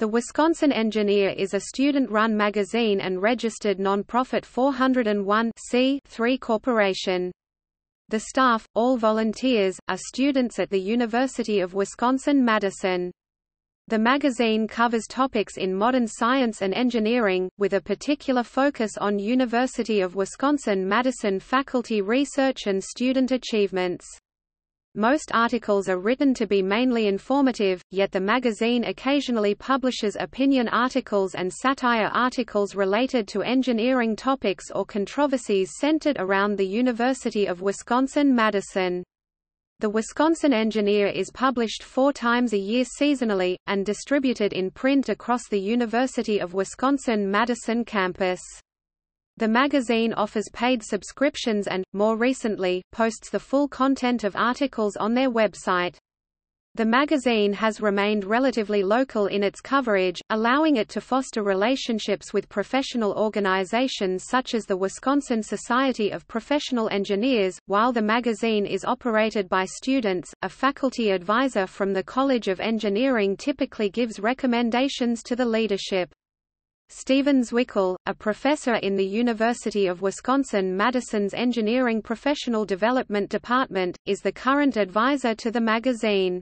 The Wisconsin Engineer is a student-run magazine and registered nonprofit 401 3 corporation. The staff, all volunteers, are students at the University of Wisconsin-Madison. The magazine covers topics in modern science and engineering, with a particular focus on University of Wisconsin-Madison faculty research and student achievements. Most articles are written to be mainly informative, yet the magazine occasionally publishes opinion articles and satire articles related to engineering topics or controversies centered around the University of Wisconsin-Madison. The Wisconsin Engineer is published four times a year seasonally, and distributed in print across the University of Wisconsin-Madison campus. The magazine offers paid subscriptions and, more recently, posts the full content of articles on their website. The magazine has remained relatively local in its coverage, allowing it to foster relationships with professional organizations such as the Wisconsin Society of Professional Engineers. While the magazine is operated by students, a faculty advisor from the College of Engineering typically gives recommendations to the leadership. Stephen Zwickel, a professor in the University of Wisconsin-Madison's Engineering Professional Development Department, is the current advisor to the magazine.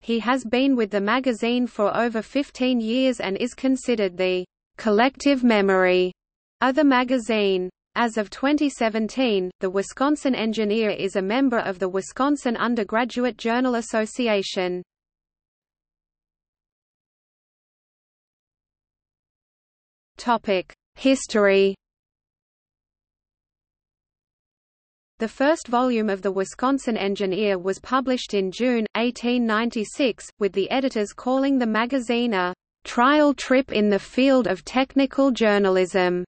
He has been with the magazine for over 15 years and is considered the collective memory of the magazine. As of 2017, the Wisconsin Engineer is a member of the Wisconsin Undergraduate Journal Association. History The first volume of the Wisconsin Engineer was published in June, 1896, with the editors calling the magazine a trial trip in the field of technical journalism.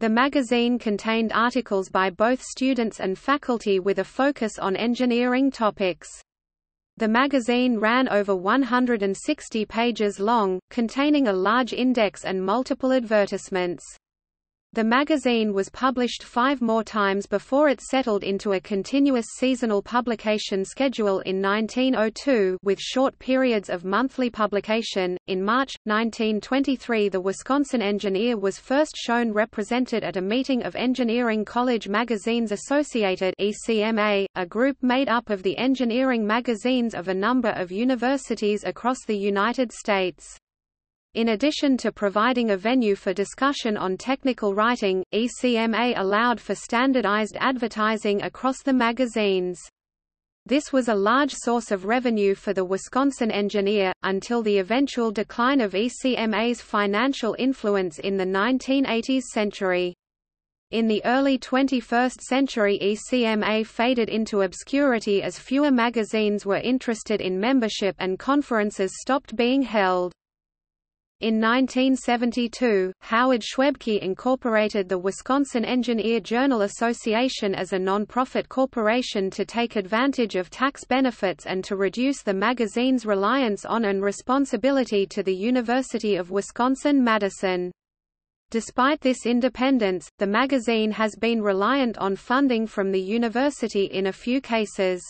The magazine contained articles by both students and faculty with a focus on engineering topics. The magazine ran over 160 pages long, containing a large index and multiple advertisements. The magazine was published five more times before it settled into a continuous seasonal publication schedule in 1902 with short periods of monthly publication. In March 1923, the Wisconsin Engineer was first shown represented at a meeting of Engineering College Magazines Associated (ECMA), a group made up of the engineering magazines of a number of universities across the United States. In addition to providing a venue for discussion on technical writing, ECMA allowed for standardized advertising across the magazines. This was a large source of revenue for the Wisconsin Engineer, until the eventual decline of ECMA's financial influence in the 1980s century. In the early 21st century ECMA faded into obscurity as fewer magazines were interested in membership and conferences stopped being held. In 1972, Howard Schwebke incorporated the Wisconsin Engineer Journal Association as a nonprofit corporation to take advantage of tax benefits and to reduce the magazine's reliance on and responsibility to the University of Wisconsin-Madison. Despite this independence, the magazine has been reliant on funding from the university in a few cases.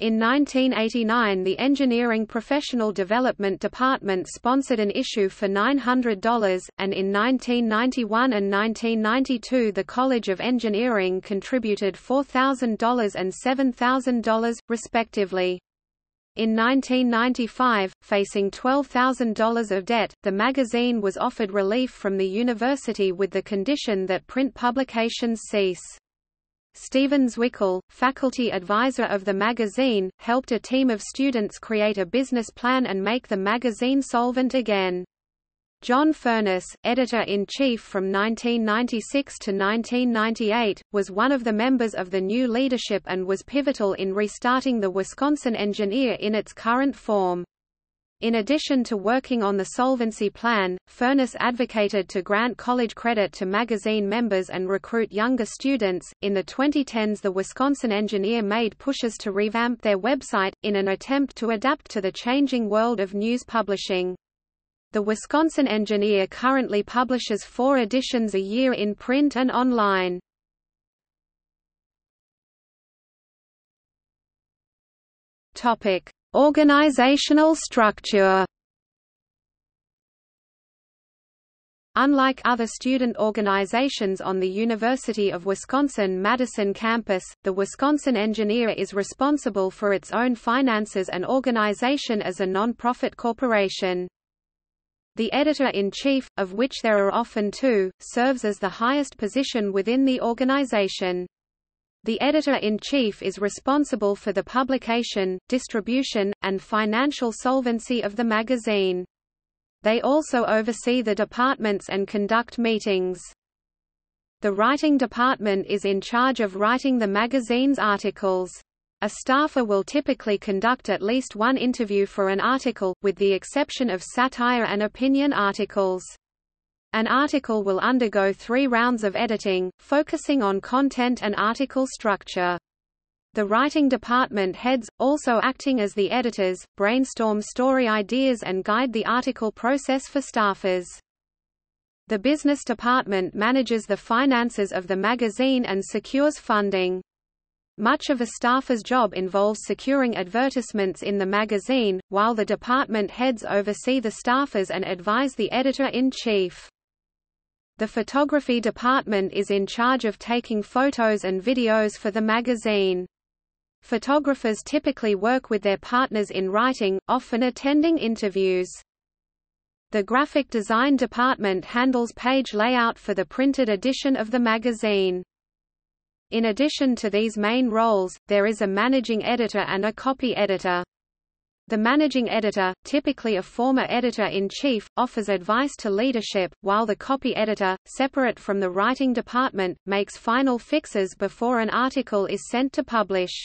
In 1989 the Engineering Professional Development Department sponsored an issue for $900, and in 1991 and 1992 the College of Engineering contributed $4,000 and $7,000, respectively. In 1995, facing $12,000 of debt, the magazine was offered relief from the university with the condition that print publications cease. Stephen Zwickel, faculty advisor of the magazine, helped a team of students create a business plan and make the magazine solvent again. John Furness, editor-in-chief from 1996 to 1998, was one of the members of the new leadership and was pivotal in restarting the Wisconsin Engineer in its current form. In addition to working on the solvency plan, Furness advocated to grant college credit to magazine members and recruit younger students. In the 2010s, the Wisconsin Engineer made pushes to revamp their website, in an attempt to adapt to the changing world of news publishing. The Wisconsin Engineer currently publishes four editions a year in print and online. Topic: Organizational structure Unlike other student organizations on the University of Wisconsin-Madison campus, the Wisconsin Engineer is responsible for its own finances and organization as a non-profit corporation. The editor-in-chief, of which there are often two, serves as the highest position within the organization. The editor-in-chief is responsible for the publication, distribution, and financial solvency of the magazine. They also oversee the departments and conduct meetings. The writing department is in charge of writing the magazine's articles. A staffer will typically conduct at least one interview for an article, with the exception of satire and opinion articles. An article will undergo three rounds of editing, focusing on content and article structure. The writing department heads, also acting as the editors, brainstorm story ideas and guide the article process for staffers. The business department manages the finances of the magazine and secures funding. Much of a staffer's job involves securing advertisements in the magazine, while the department heads oversee the staffers and advise the editor-in-chief. The photography department is in charge of taking photos and videos for the magazine. Photographers typically work with their partners in writing, often attending interviews. The graphic design department handles page layout for the printed edition of the magazine. In addition to these main roles, there is a managing editor and a copy editor. The managing editor, typically a former editor-in-chief, offers advice to leadership, while the copy editor, separate from the writing department, makes final fixes before an article is sent to publish.